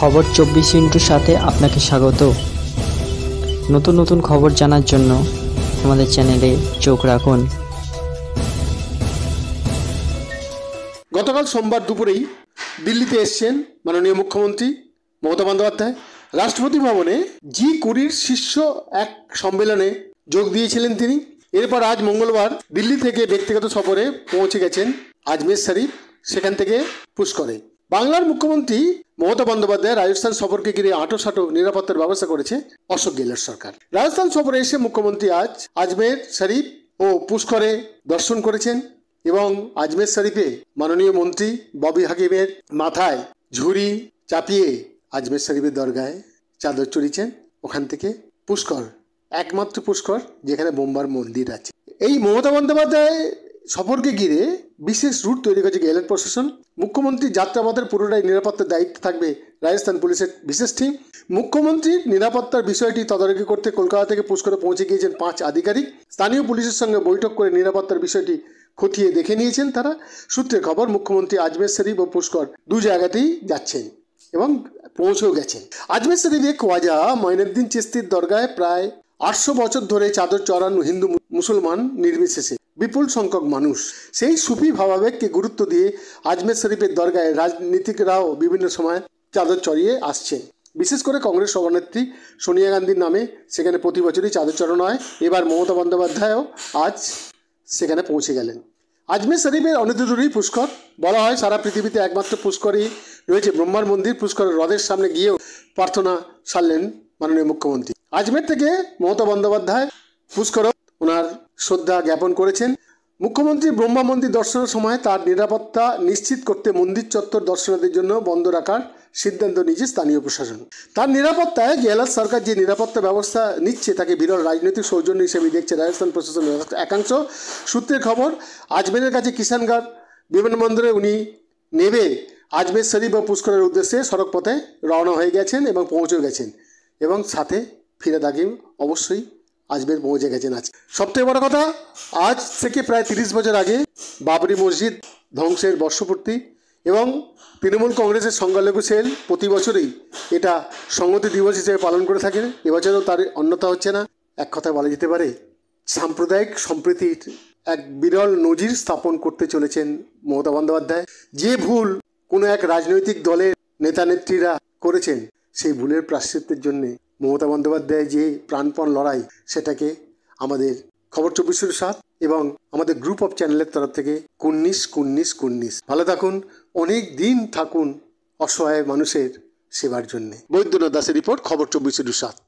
খবর চব্বিশ ইন্টুর সাথে আপনাকে স্বাগত। নতুন নতুন খবর জানার জন্য আমাদের চ্যানেলে চোখ রাখুন। গতকাল সোমবার দুপুরেই দিল্লিতে এসছেন মাননীয় মুখ্যমন্ত্রী মমতা বন্দ্যোপাধ্যায়। রাষ্ট্রপতি ভবনে জি কুড়ির শীর্ষ এক সম্মেলনে যোগ দিয়েছিলেন তিনি। এরপর আজ মঙ্গলবার দিল্লি থেকে ব্যক্তিগত সফরে পৌঁছে গেছেন আজমের শরীফ। সেখান থেকে পুষ্করে। বাংলার মুখ্যমন্ত্রী মমতা বন্দ্যোপাধ্যায় রাজস্থান সফরকে ঘিরে আঁটোসাঁটো নিরাপত্তার ব্যবস্থা করেছে অশোক গেহলোত সরকার। রাজস্থান সফরে এসে মুখ্যমন্ত্রী আজ আজমের শরীফ ও পুষ্করে দর্শন করেছেন এবং আজমের শরীফে মাননীয় মন্ত্রী ববি হাকিমের মাথায় ঝুড়ি চাপিয়ে আজমের শরীফের দরগায় চাদর চড়িয়েছেন। ওখান থেকে পুষ্কর, একমাত্র পুষ্কর যেখানে বোম্বার মন্দির আছে। এই মমতা বন্দ্যোপাধ্যায় সফরকে ঘিরে বিশেষ রুট তৈরি করেছে গেলের প্রশাসন। মুখ্যমন্ত্রীর যাত্রাপথের পুরোটাই নিরাপত্তার দায়িত্ব থাকবে রাজস্থান পুলিশের বিশেষ টিম মুখ্যমন্ত্রীর নিরাপত্তার বিষয়টি তদারকি করতে কলকাতা থেকে পুষ্করে পৌঁছে গিয়েছেন পাঁচ আধিকারিক। স্থানীয় পুলিশের সঙ্গে বৈঠক করে নিরাপত্তার বিষয়টি খতিয়ে দেখে নিয়েছেন তারা। সূত্রের খবর, মুখ্যমন্ত্রী আজমের শরীফ ও পুষ্কর দু জায়গাতেই যাচ্ছেন এবং পৌঁছেও গেছেন। আজমের শরীফে খোয়াজা মঈনুদ্দিন চিস্তির দরগায় প্রায় আটশো বছর ধরে চাদর চড়ানো হিন্দু মুসলমান নির্বিশেষে। বিপুল সংখ্যক মানুষ। সেই সুফি ভাবাবেগকে গুরুত্ব দিয়ে আজমের শরীফের দরগায় রাজনীতিকরাও বিভিন্ন সময় চাদর চড়িয়ে আসছেন। বিশেষ করে কংগ্রেস সভানেত্রী সোনিয়া গান্ধীর নামে সেখানে প্রতি বছরই চাদর চড়ানো হয়। এবার মমতা বন্দ্যোপাধ্যায়ও আজ সেখানে পৌঁছে গেলেন। আজমের শরীফের অনেকদূরই পুষ্কর, বলা হয় সারা পৃথিবীতে একমাত্র পুষ্করই রয়েছে। ব্রহ্মার মন্দির পুষ্করের হ্রদের সামনে গিয়েও প্রার্থনা সারলেন মাননীয় মুখ্যমন্ত্রী। আজমের থেকে মমতা বন্দ্যোপাধ্যায় পুষ্করও ওনার শ্রদ্ধা জ্ঞাপন করেছেন। মুখ্যমন্ত্রী ব্রহ্মা মন্দির দর্শনের সময় তার নিরাপত্তা নিশ্চিত করতে মন্দির চত্বর দর্শনার্থীর জন্য বন্ধ রাখার সিদ্ধান্ত নিয়েছে স্থানীয় প্রশাসন। তার নিরাপত্তায় গেহলত সরকার যে নিরাপত্তা ব্যবস্থা নিচ্ছে তাকে বিরল রাজনৈতিক সৌজন্য হিসেবে দেখছে রাজস্থান প্রশাসনের একাংশ সূত্রের খবর, আজমেরের কাছে কিষানগড় বিমানবন্দরে উনি নেবে। আজমের শরীফ ও পুষ্করের উদ্দেশ্যে সড়ক পথে রওনা হয়ে গেছেন এবং পৌঁছে গেছেন এবং সাথে ফিরে দাগিম অবশ্যই আজমের পৌঁছে গেছেন আজ। সবথেকে বড় কথা, আজ থেকে প্রায় তিরিশ বছর আগে বাবরি মসজিদ ধ্বংসের বর্ষপূর্তি এবং তৃণমূল কংগ্রেসের সংখ্যালঘু সেল প্রতি বছরেই এটা সংহতি দিবস হিসেবে পালন করে থাকেন। এবছরও তার অন্যতা হচ্ছে না। এক কথায় বলা যেতে পারে, সাম্প্রদায়িক সম্প্রীতির এক বিরল নজির স্থাপন করতে চলেছেন মমতা বন্দ্যোপাধ্যায়। যে ভুল কোনো এক রাজনৈতিক দলের নেতা নেত্রীরা করেছেন, সেই ভুলের প্রাশ্চিত্যের জন্যে মমতা বন্দ্যোপাধ্যায় যে প্রাণপণ লড়াই, সেটাকে আমাদের খবর চব্বিশ সাত এবং আমাদের গ্রুপ অফ চ্যানেলের তরফ থেকে কুন্নিস কুন্নিস কুন্নিস। ভালো থাকুন, অনেক দিন থাকুন অসহায় মানুষের সেবার জন্যে। বৈদ্যনাথ দাসের রিপোর্ট খবর চব্বিশ সাত।